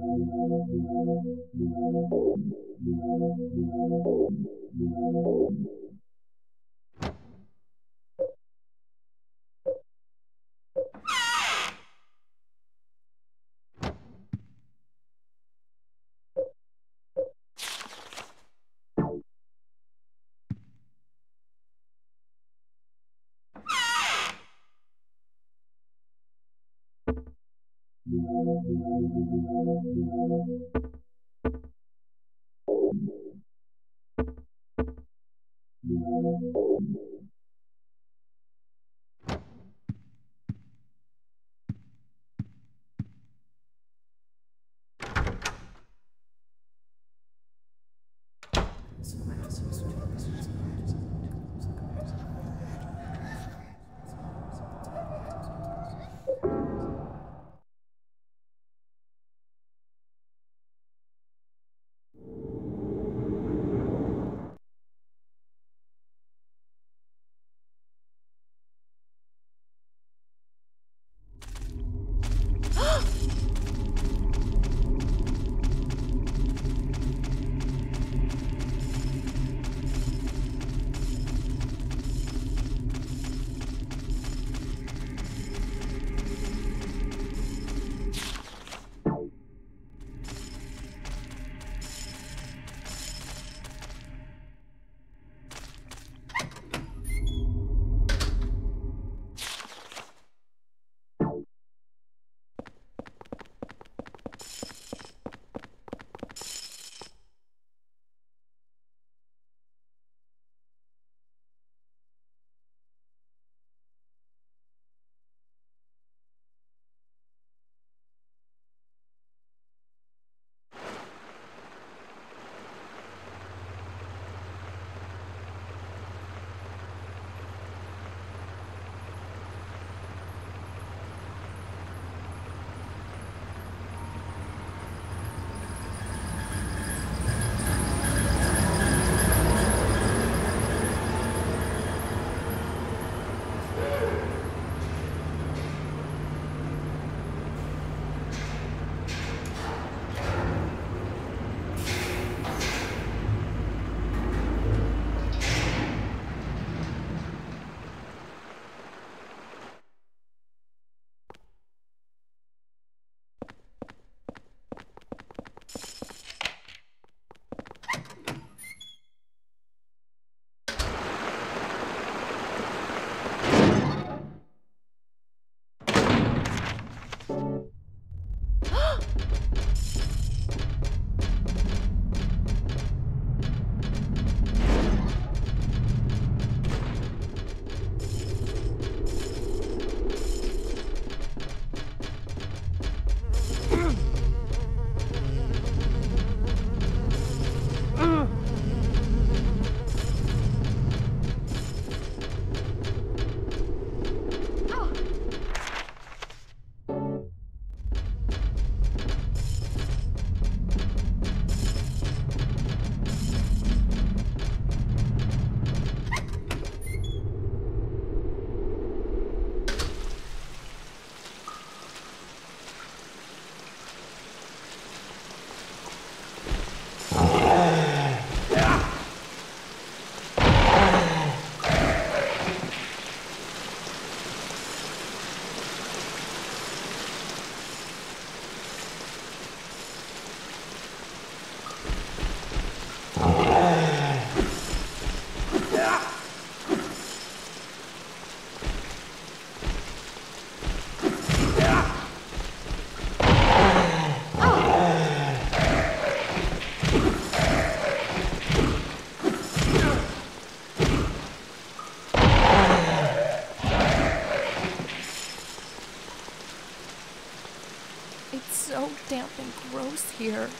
Thank you. Thank you. Here.